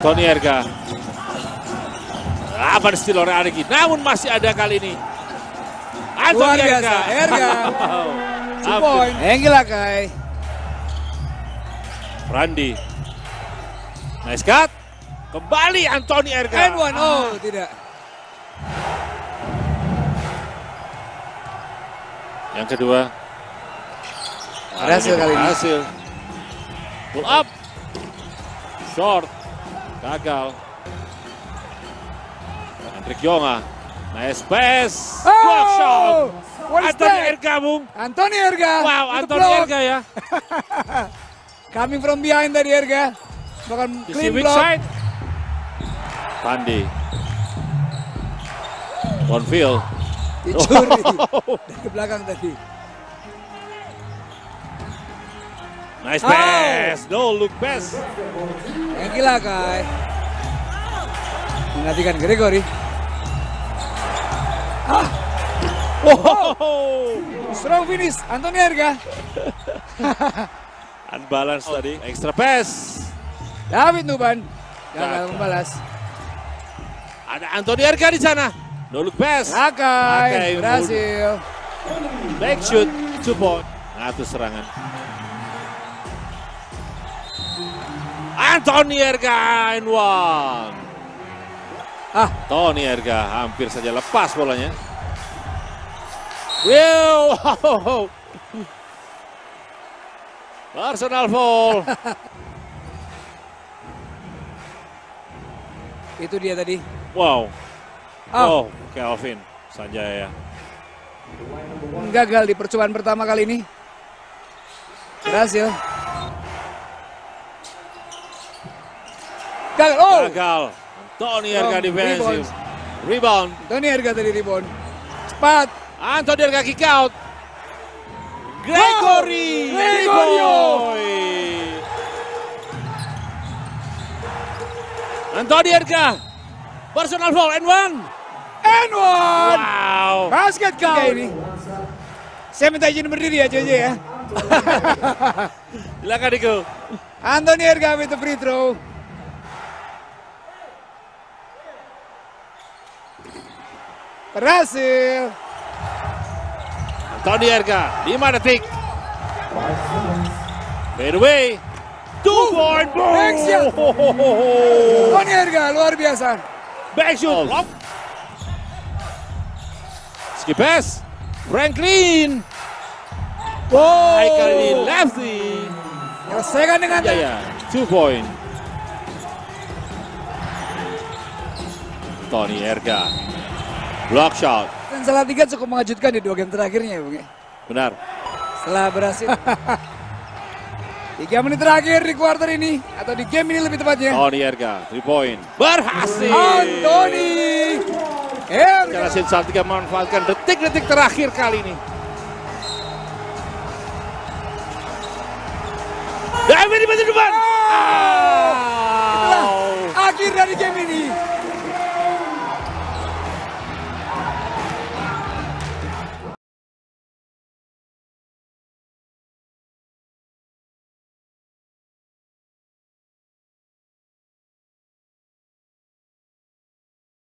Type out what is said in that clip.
Tony Erga. Aman steal oleh Arigi. Namun masih ada kali ini. Luar Anthony biasa, Erga. Two point. Enggila Kai. Randi. Nice cut. Kembali Anthony Erga. And one. Oh, tidak. Yang kedua. Berhasil kali ini. Berhasil. Pull up. Short. Gagal. Hendrik Yonga. Nice pass. Oh! Block shot. What is Anthony that? Erga, Bung. Anthony Erga. Wow, Anthony. Erga ya. Coming from behind tadi Erga. Bahkan Sisi clean block. side. Pandi. Bonfield. Dicuri. Dari ke belakang tadi. Nice Oh. pass. No look pass. Enggila Kai. Menggantikan Gregory. Ah, Wow. strong finish. Anthony Erga. Unbalance tadi. Extra pass. David Nuban. Gagal membalas. Ada Anthony Erga di sana. No look pass. Akai Akai berhasil. Back shoot. Point. Ngatur serangan. Anthony Erga in one. Ah, Tony Erga hampir saja lepas bolanya. Wow. Personal foul. itu dia tadi. Wow. Oh, Oh, Kelvin Sanjaya. gagal di percobaan pertama kali ini. Berhasil. Gagal. Oh, Gagal. Tony Erga defensif. Rebound. Tony Erga tadi rebound. Cepat. Anthony Erga kick out. Gregory. Gregorio. Boy. Anthony Erga. Personal foul and one. And one. Wow. Basket kau ini. Saya minta izin berdiri ya JJ ya. Silakan Diko. Anthony Erga with the free throw. Berhasil. Tony Erga. 5 detik. Fade away. Two point. Boom. Back shot. Tony Erga luar biasa. Back shoot. Block. Skip pass. Franklin. Wow. Hai kali ini lefty. Selesaikan dengan Ya ya. Two point. Tony Erga. Block shot. Dan salah tiga cukup mengejutkan di dua game terakhirnya ya Bung. ya. Benar. Setelah berhasil. Tiga menit terakhir di quarter ini. Atau di game ini lebih tepatnya. Tony Erga. Three point. Berhasil. Anthony Erga. Cara Sin Salatiga memanfaatkan detik-detik terakhir kali ini. David di depan. Itulah Oh. akhir dari game ini.